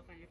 做饭又